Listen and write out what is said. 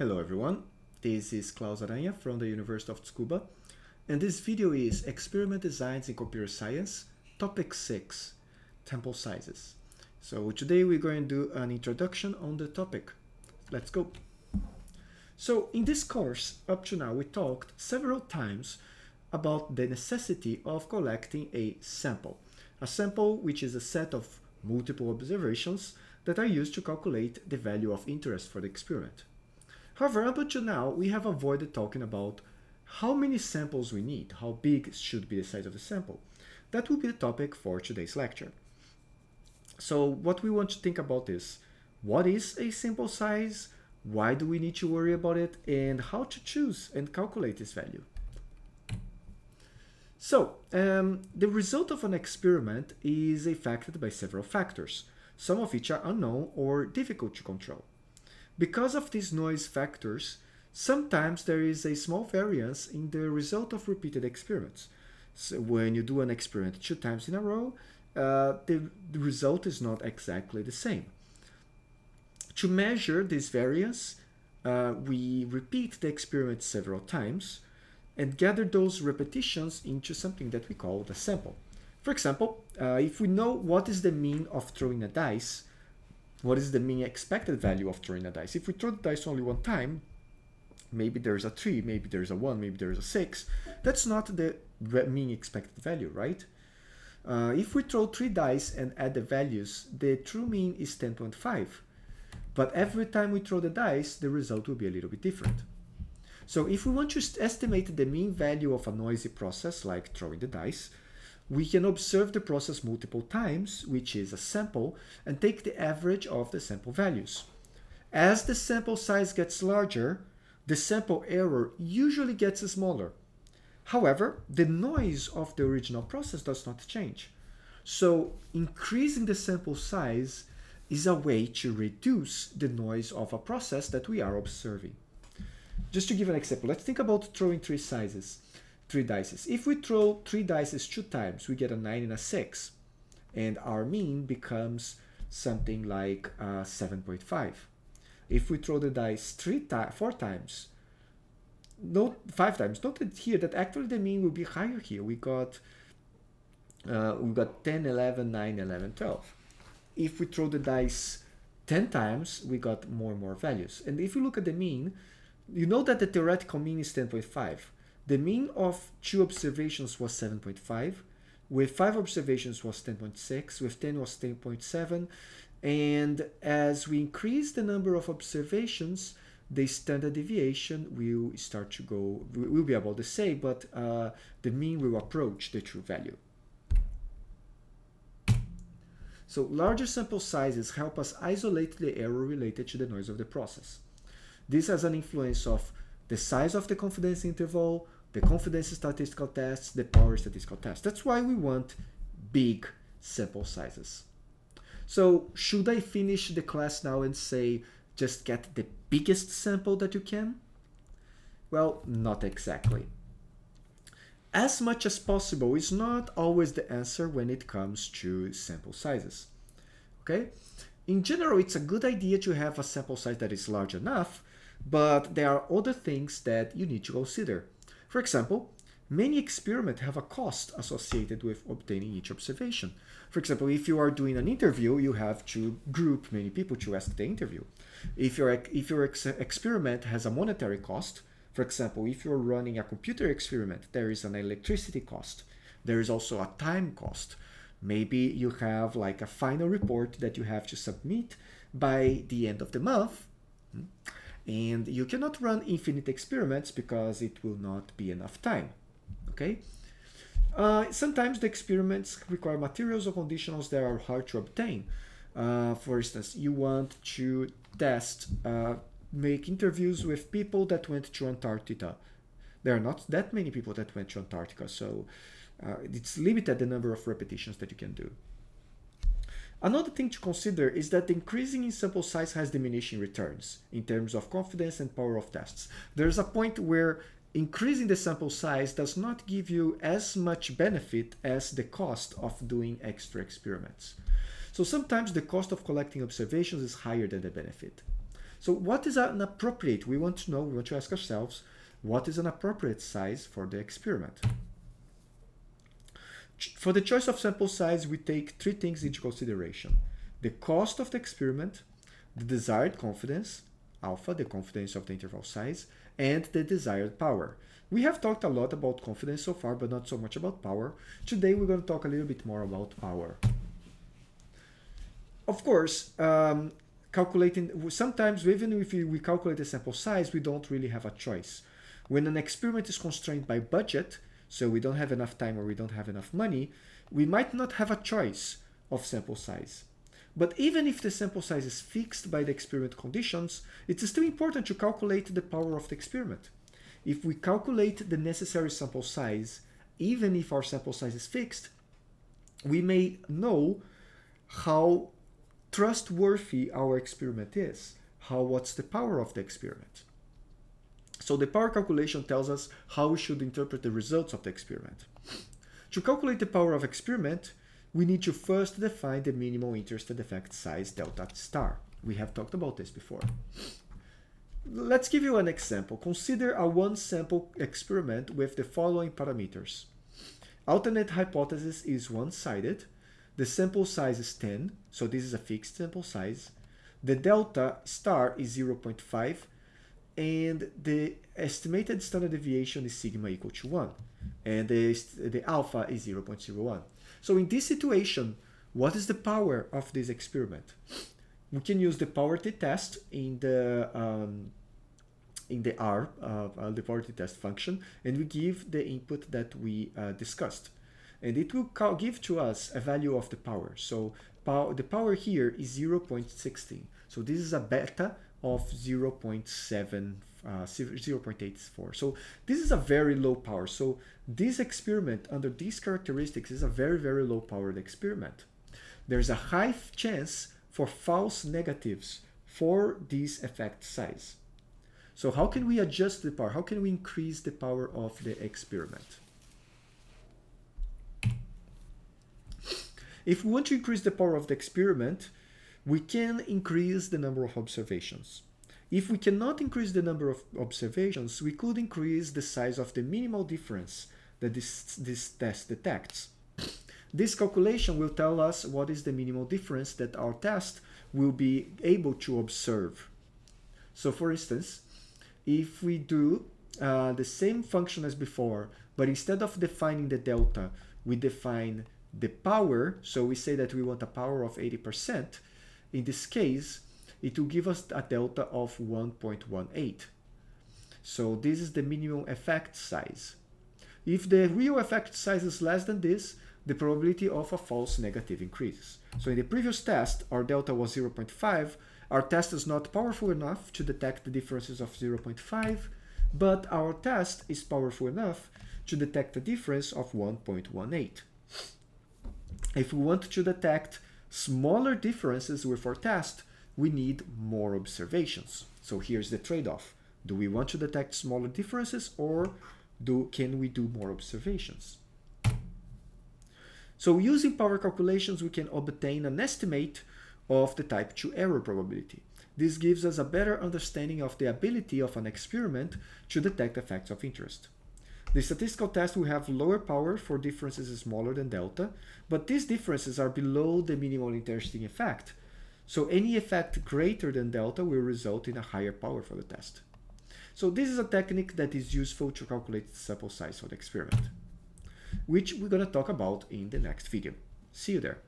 Hello everyone, this is Claus Aranha from the University of Tsukuba and this video is Experiment Designs in Computer Science, Topic 6, Sample Sizes. So today we're going to do an introduction on the topic. Let's go. So in this course, up to now, we talked several times about the necessity of collecting a sample. A sample which is a set of multiple observations that are used to calculate the value of interest for the experiment. However, up until now, we have avoided talking about how many samples we need, how big should be the size of the sample. That will be the topic for today's lecture. So what we want to think about is, what is a sample size, why do we need to worry about it, and how to choose and calculate this value. So, um, the result of an experiment is affected by several factors, some of which are unknown or difficult to control. Because of these noise factors, sometimes there is a small variance in the result of repeated experiments. So when you do an experiment two times in a row, uh, the, the result is not exactly the same. To measure this variance, uh, we repeat the experiment several times and gather those repetitions into something that we call the sample. For example, uh, if we know what is the mean of throwing a dice, what is the mean expected value of throwing a dice? If we throw the dice only one time, maybe there's a 3, maybe there's a 1, maybe there's a 6. That's not the mean expected value, right? Uh, if we throw 3 dice and add the values, the true mean is 10.5. But every time we throw the dice, the result will be a little bit different. So if we want to estimate the mean value of a noisy process, like throwing the dice, we can observe the process multiple times, which is a sample, and take the average of the sample values. As the sample size gets larger, the sample error usually gets smaller. However, the noise of the original process does not change. So increasing the sample size is a way to reduce the noise of a process that we are observing. Just to give an example, let's think about throwing three sizes, three dices. If we throw three dices two times, we get a 9 and a 6. And our mean becomes something like uh, 7.5. If we throw the dice three four times, note five times, note here that actually the mean will be higher here. We got uh, we got 10, 11, 9, 11, 12. If we throw the dice 10 times, we got more and more values. And if you look at the mean, you know that the theoretical mean is 10.5. The mean of two observations was 7.5. With five observations was 10.6. With 10 was 10.7. And as we increase the number of observations, the standard deviation will start to go, will be about the same, but uh, the mean will approach the true value. So larger sample sizes help us isolate the error related to the noise of the process. This has an influence of the size of the confidence interval, the confidence statistical tests, the power statistical tests. That's why we want big sample sizes. So should I finish the class now and say, just get the biggest sample that you can? Well, not exactly. As much as possible is not always the answer when it comes to sample sizes. Okay? In general, it's a good idea to have a sample size that is large enough but there are other things that you need to consider. For example, many experiments have a cost associated with obtaining each observation. For example, if you are doing an interview, you have to group many people to ask the interview. If your, if your ex experiment has a monetary cost, for example, if you're running a computer experiment, there is an electricity cost. There is also a time cost. Maybe you have like a final report that you have to submit by the end of the month. Hmm? And you cannot run infinite experiments because it will not be enough time okay? Uh, sometimes the experiments require materials or conditionals that are hard to obtain. Uh, for instance you want to test uh, make interviews with people that went to Antarctica. There are not that many people that went to Antarctica so uh, it's limited the number of repetitions that you can do Another thing to consider is that increasing in sample size has diminishing returns in terms of confidence and power of tests. There's a point where increasing the sample size does not give you as much benefit as the cost of doing extra experiments. So sometimes the cost of collecting observations is higher than the benefit. So what is an appropriate? We want to know, we want to ask ourselves, what is an appropriate size for the experiment? For the choice of sample size, we take three things into consideration. The cost of the experiment, the desired confidence, alpha, the confidence of the interval size, and the desired power. We have talked a lot about confidence so far, but not so much about power. Today we're going to talk a little bit more about power. Of course, um, calculating, sometimes even if we calculate the sample size, we don't really have a choice. When an experiment is constrained by budget, so we don't have enough time or we don't have enough money, we might not have a choice of sample size. But even if the sample size is fixed by the experiment conditions, it is still important to calculate the power of the experiment. If we calculate the necessary sample size, even if our sample size is fixed, we may know how trustworthy our experiment is, how what's the power of the experiment. So the power calculation tells us how we should interpret the results of the experiment. To calculate the power of experiment, we need to first define the minimal interested effect size delta star. We have talked about this before. Let's give you an example. Consider a one sample experiment with the following parameters. Alternate hypothesis is one-sided. The sample size is 10, so this is a fixed sample size. The delta star is 0.5 and the estimated standard deviation is sigma equal to 1 and the, the alpha is 0.01. So in this situation, what is the power of this experiment? We can use the power t-test in the um, in the R, uh, uh, the power t-test function, and we give the input that we uh, discussed. And it will give to us a value of the power. So pow the power here is 0.16. So this is a beta of 0.7 uh, 0.84. So this is a very low power. So this experiment under these characteristics is a very, very low powered experiment. There's a high chance for false negatives for this effect size. So how can we adjust the power? How can we increase the power of the experiment? If we want to increase the power of the experiment, we can increase the number of observations. If we cannot increase the number of observations, we could increase the size of the minimal difference that this, this test detects. This calculation will tell us what is the minimal difference that our test will be able to observe. So for instance, if we do uh, the same function as before, but instead of defining the delta, we define the power, so we say that we want a power of 80%, in this case, it will give us a delta of 1.18. So this is the minimum effect size. If the real effect size is less than this, the probability of a false negative increases. So in the previous test, our delta was 0.5. Our test is not powerful enough to detect the differences of 0.5, but our test is powerful enough to detect a difference of 1.18. If we want to detect smaller differences with our test, we need more observations. So here's the trade-off. Do we want to detect smaller differences or do can we do more observations? So using power calculations, we can obtain an estimate of the type 2 error probability. This gives us a better understanding of the ability of an experiment to detect effects of interest. The statistical test will have lower power for differences smaller than delta, but these differences are below the minimal interesting effect, so any effect greater than delta will result in a higher power for the test. So this is a technique that is useful to calculate the sample size for the experiment, which we're going to talk about in the next video. See you there.